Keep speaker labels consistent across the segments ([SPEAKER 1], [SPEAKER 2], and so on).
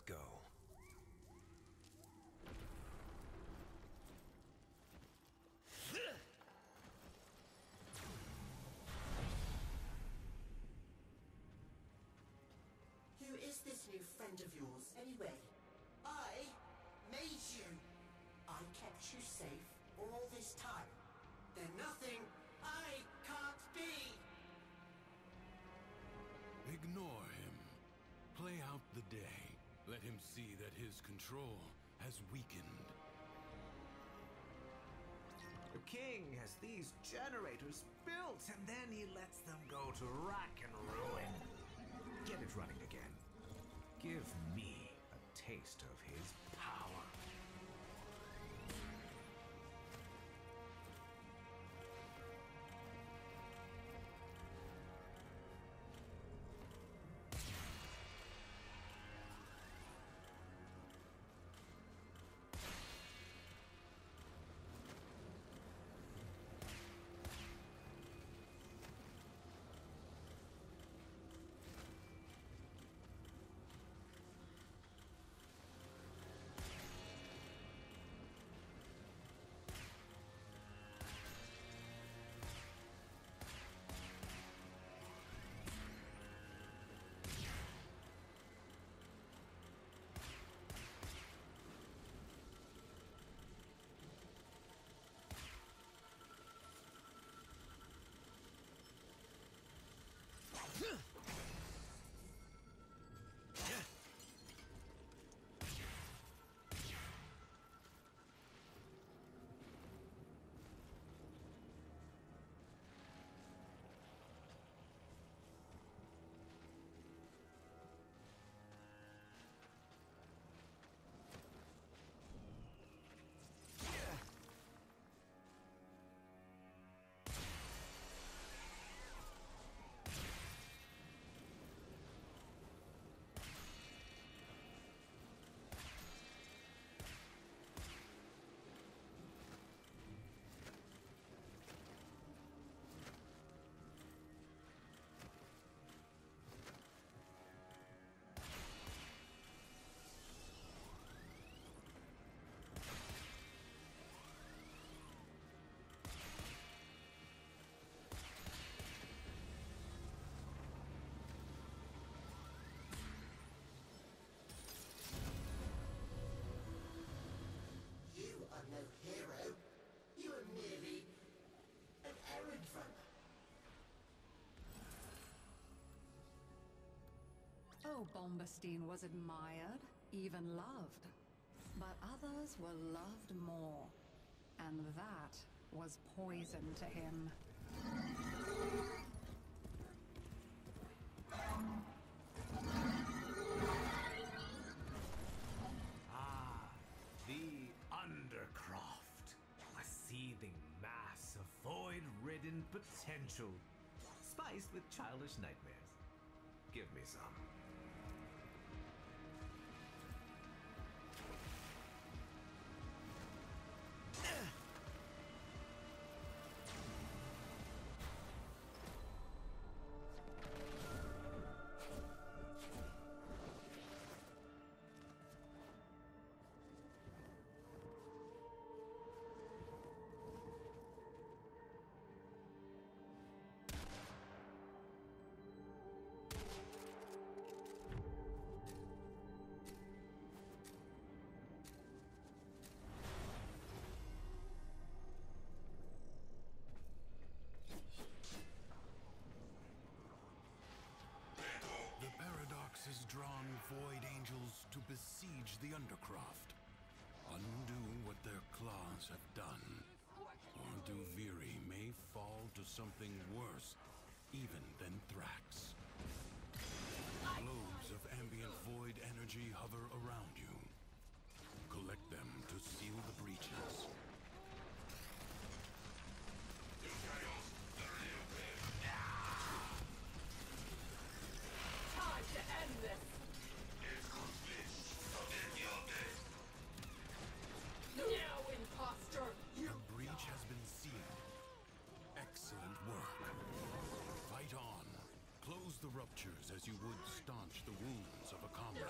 [SPEAKER 1] Let's go.
[SPEAKER 2] Who is this new friend of yours, anyway? I made you. I kept you safe all this time. Then nothing I can't be.
[SPEAKER 3] Ignore him. Play out the day. Let him see that his control has weakened.
[SPEAKER 4] The king has these generators built, and then he lets them go to rack and ruin. Get it running again. Give me a taste of his
[SPEAKER 5] Bombastine was admired, even loved. But others were loved more. And that was poison to him.
[SPEAKER 4] Ah, the Undercroft. A seething mass of void-ridden potential. Spiced with childish nightmares. Give me some.
[SPEAKER 3] Something worse, even than Thrax. Globes of ambient void energy hover around you. as you would staunch the
[SPEAKER 6] wounds of a comrade.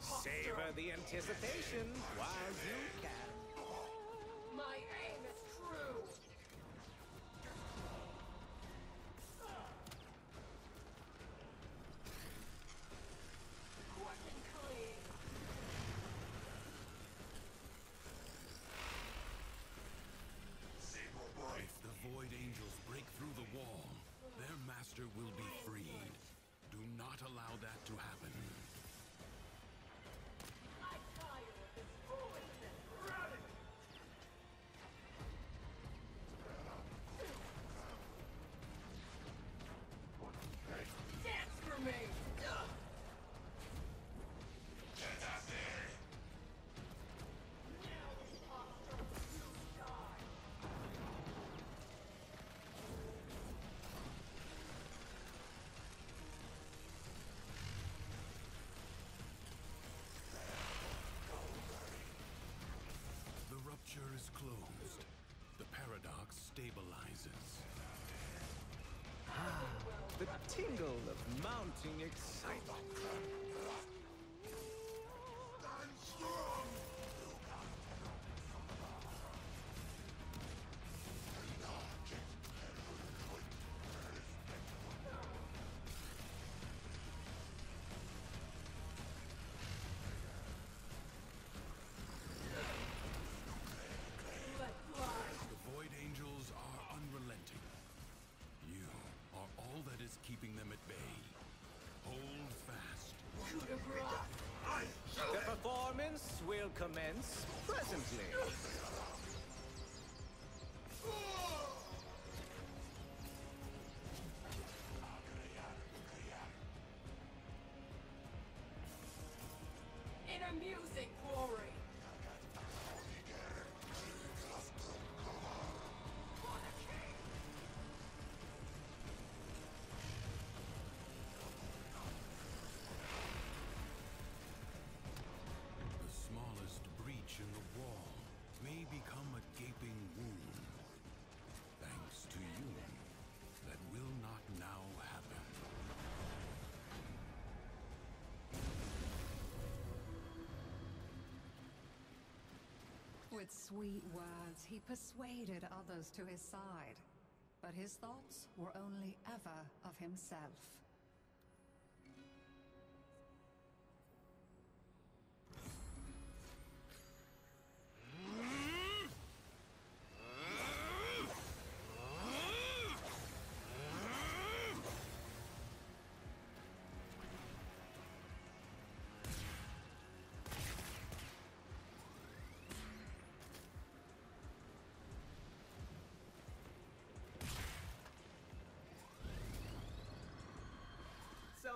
[SPEAKER 6] Savor
[SPEAKER 3] the anticipation. While
[SPEAKER 4] you. tingle of mounting excitement.
[SPEAKER 3] The
[SPEAKER 4] performance will commence presently.
[SPEAKER 3] Inner music
[SPEAKER 5] With sweet words, he persuaded others to his side, but his thoughts were only ever of himself.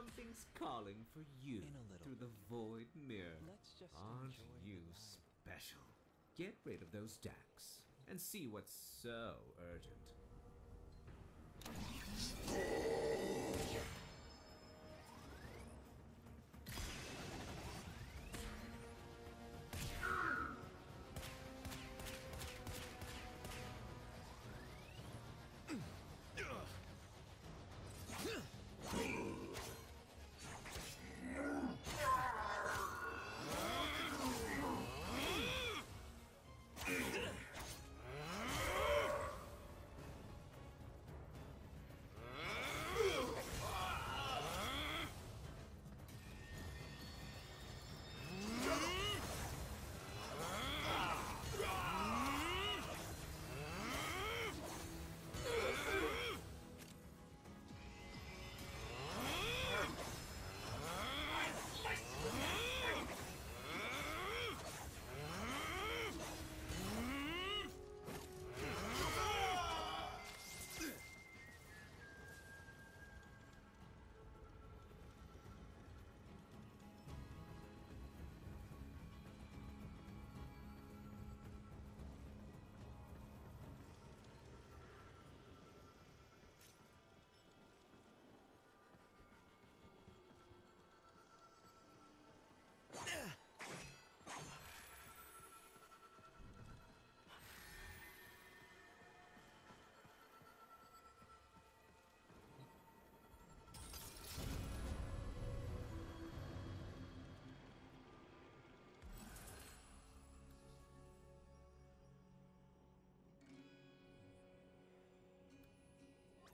[SPEAKER 4] Something's calling for you through bit. the void mirror. Aren't you special? Get rid of those Dax and see what's so urgent.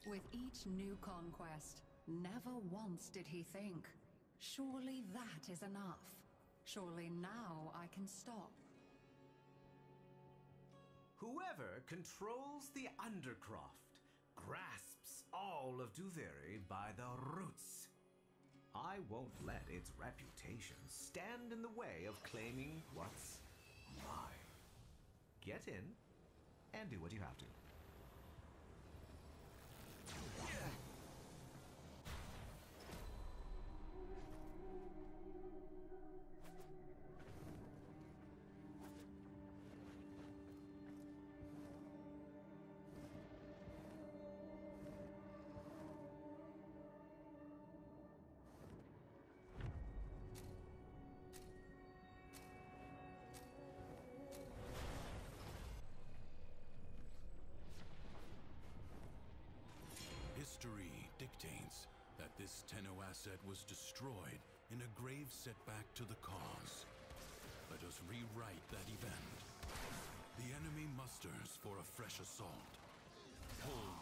[SPEAKER 5] With each new conquest, never once did he think, surely that is enough. Surely now I can stop.
[SPEAKER 4] Whoever controls the Undercroft grasps all of Duviri by the roots. I won't let its reputation stand in the way of claiming what's mine. Get in and do what you have to.
[SPEAKER 3] Asset was destroyed in a grave setback to the cause. Let us rewrite that event. The enemy musters for a fresh assault. Hold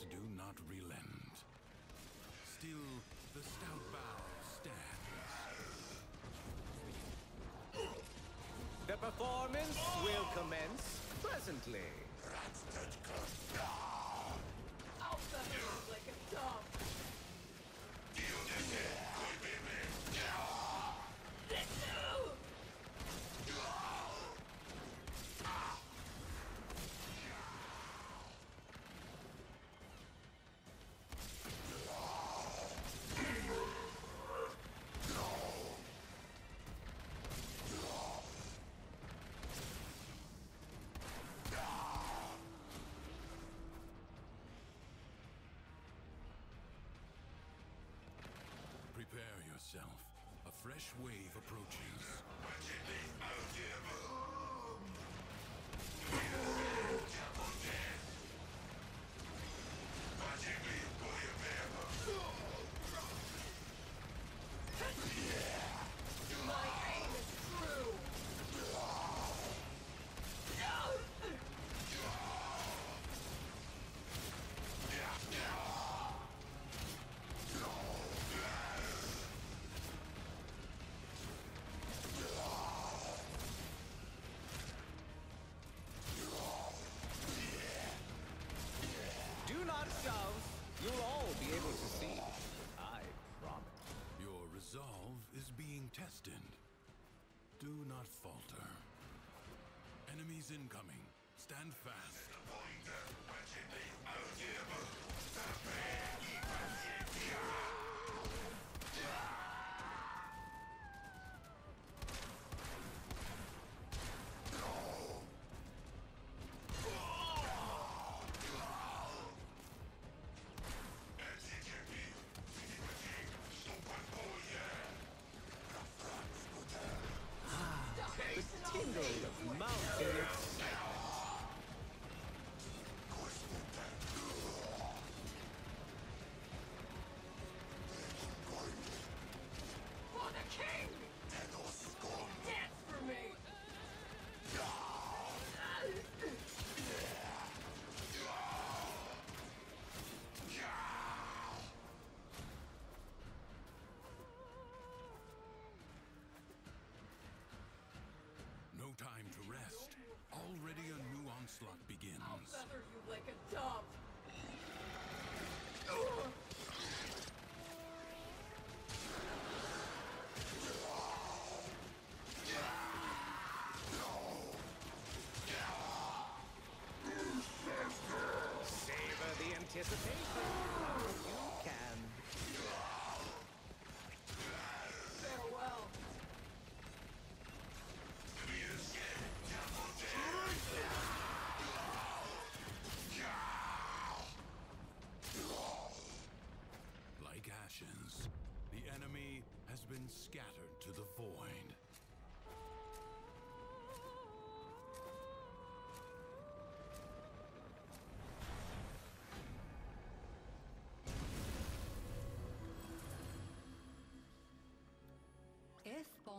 [SPEAKER 3] rains do not relent. Still, the stout bow stands.
[SPEAKER 4] The performance will commence presently.
[SPEAKER 6] Out the hell like a dog.
[SPEAKER 3] Yourself. A fresh wave approaches. Stand fast.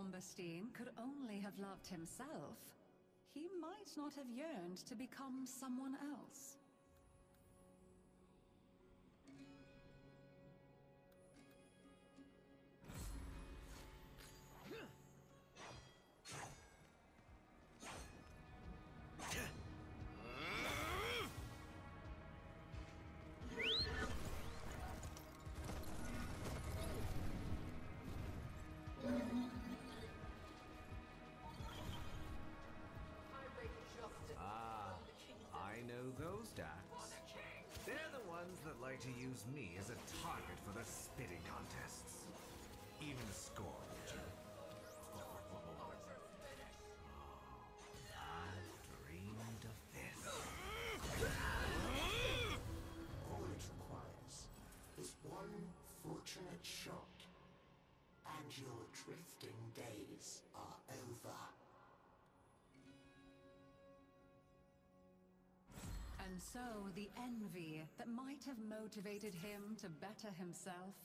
[SPEAKER 5] Bombastine could only have loved himself, he might not have yearned to become someone else.
[SPEAKER 4] Like to use me as a target for their spitting contests. Even Scourge.
[SPEAKER 2] And
[SPEAKER 5] so the envy that might have motivated him to better himself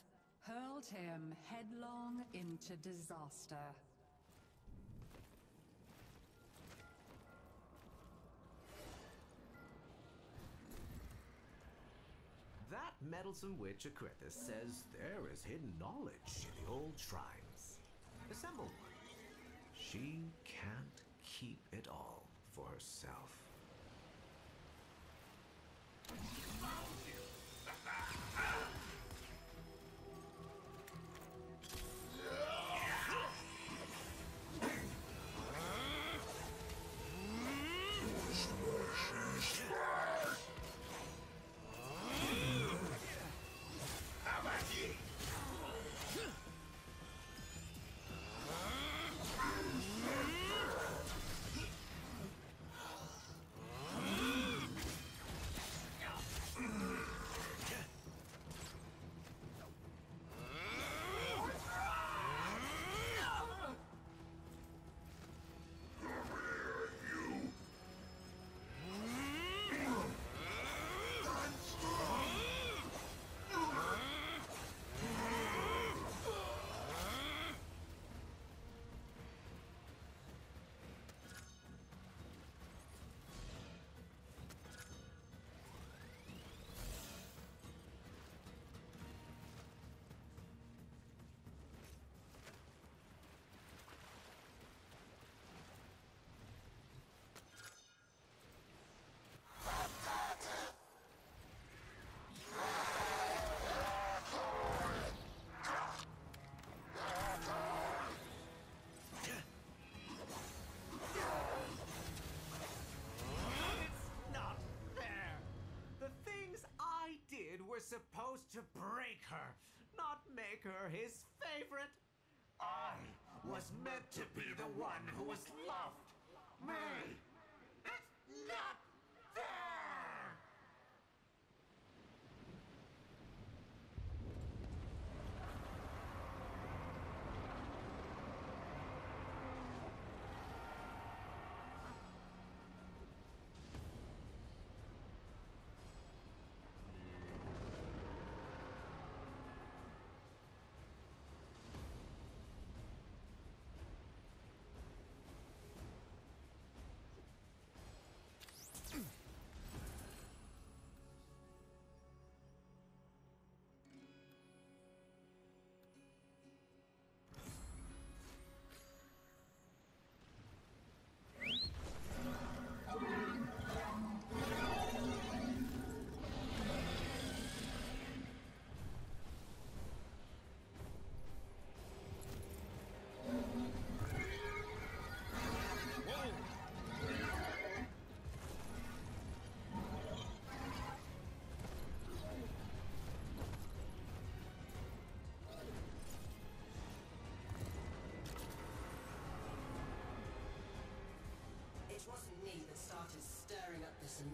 [SPEAKER 5] hurled him headlong into disaster.
[SPEAKER 4] That meddlesome witch Acrithis says there is hidden knowledge in the old shrines. Assemble. one. She can't keep it all for herself. Fight! To break her, not make her his favorite. I was meant to be the one who was loved. Me!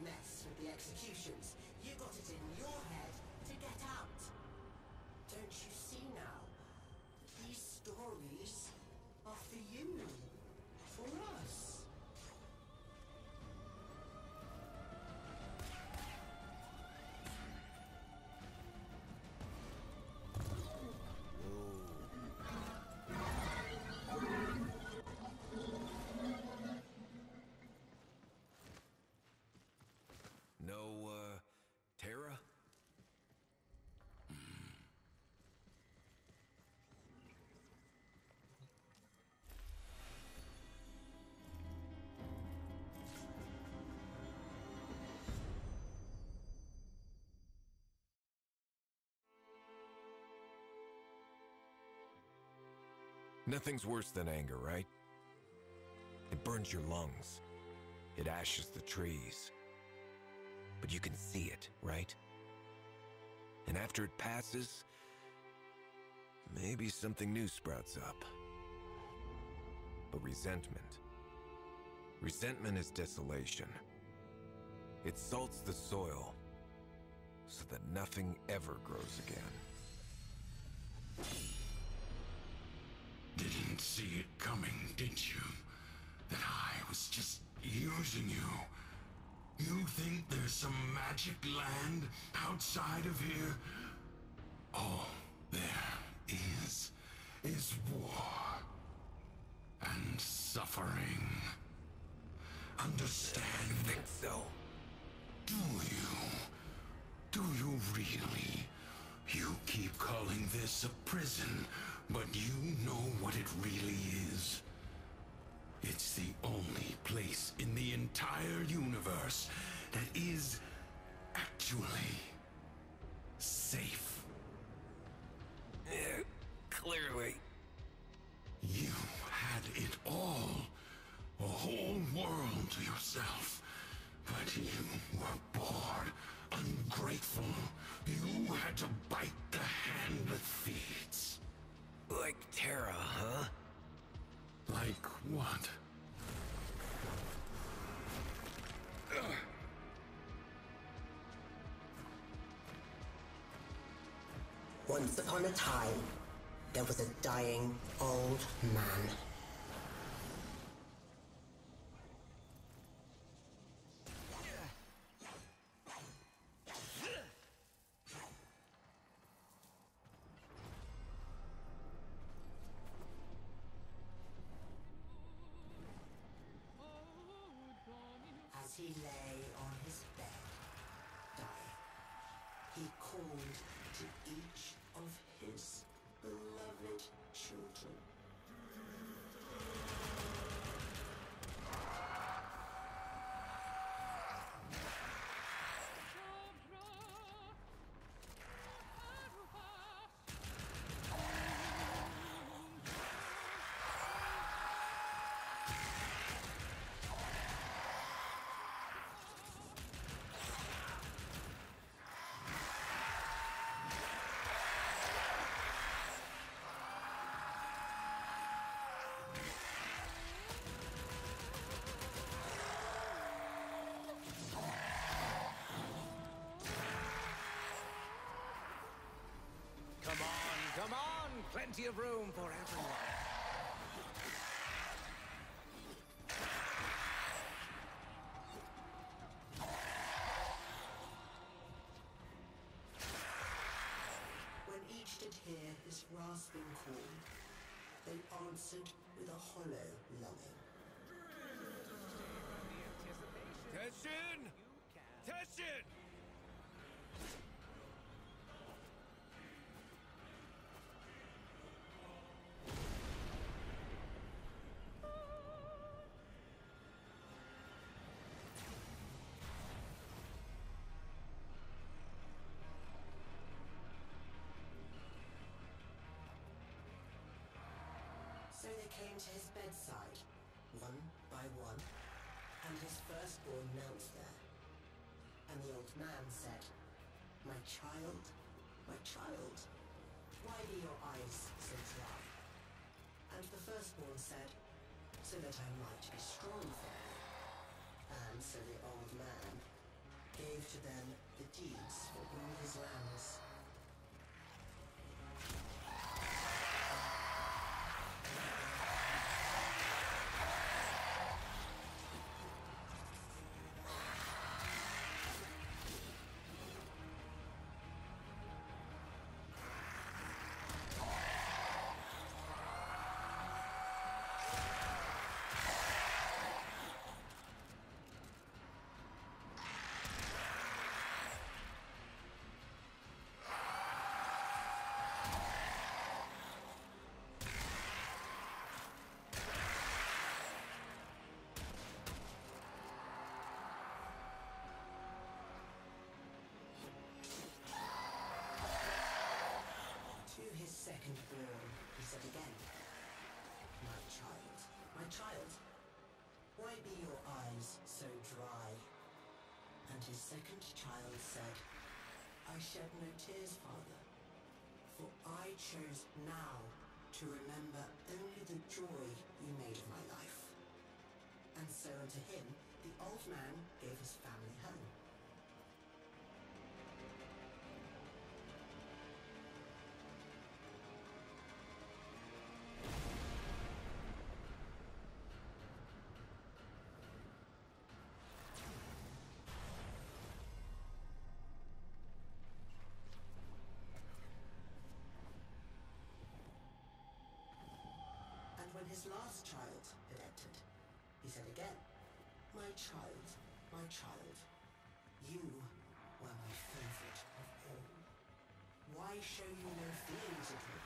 [SPEAKER 2] Mess with the executions. You got it in your head to get out.
[SPEAKER 1] Nothing's worse than anger, right? It burns your lungs. It ashes the trees. But you can see it, right? And after it passes, maybe something new sprouts up. But resentment. Resentment is desolation. It salts the soil so that nothing ever grows again.
[SPEAKER 3] Didn't see it coming, did you? That I was just using you. You think there's some magic land outside of here? All there is, is war. And suffering. Understand?
[SPEAKER 1] Think so?
[SPEAKER 3] Do you? Do you really? You keep calling this a prison, but you know what it really is. It's the only place in the entire universe that is actually
[SPEAKER 2] Once upon a time, there was a dying old man. As he lay on his bed, dying, he called to each of his beloved children.
[SPEAKER 4] Plenty of room for everyone.
[SPEAKER 2] When each did hear his rasping call, they answered with a hollow longing.
[SPEAKER 1] Teshin! Teshin!
[SPEAKER 2] So they came to his bedside, one by one, and his firstborn knelt there. And the old man said, My child, my child, why be your eyes so dry? And the firstborn said, So that I might be strong for you. And so the old man gave to them the deeds for all his lands. Second born, he said again, My child, my child, why be your eyes so dry? And his second child said, I shed no tears, father, for I chose now to remember only the joy you made of my life. And so unto him, the old man gave his family home. When his last child had entered, he said again, My child, my child, you were my favorite of all. Why show you no feelings of me?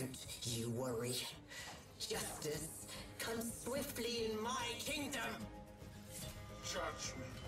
[SPEAKER 2] Don't you worry. Justice comes swiftly in my kingdom.
[SPEAKER 3] Judgment.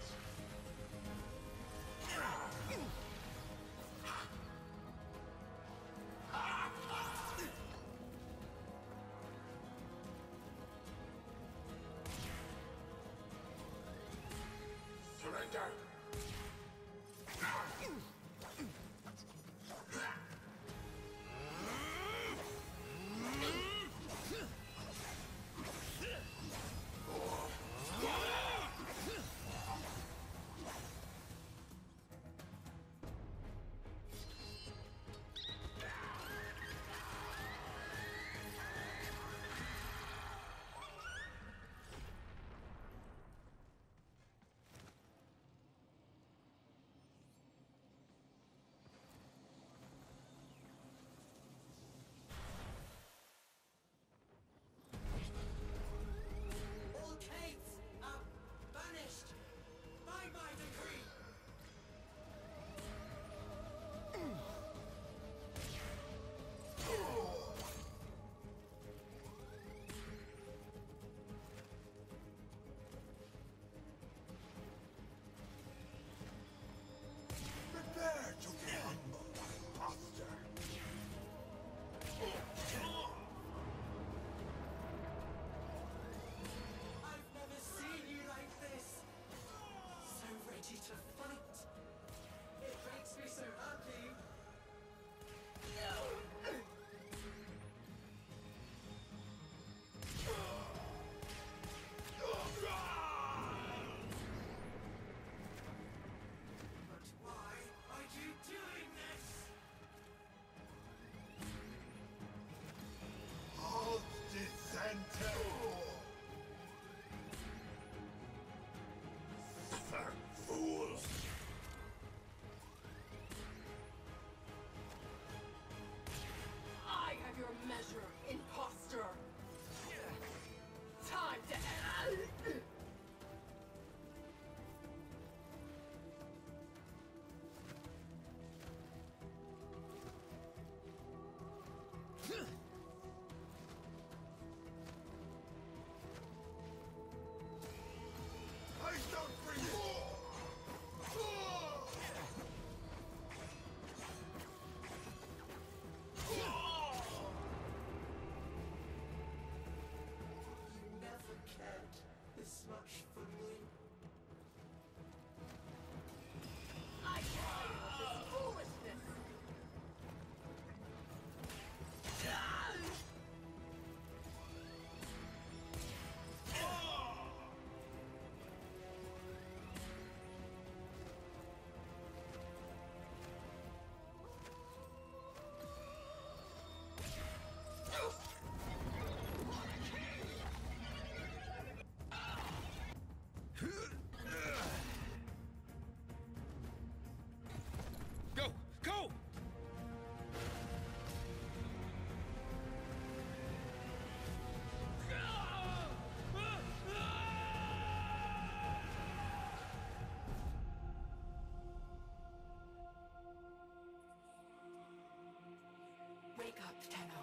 [SPEAKER 3] up, tenor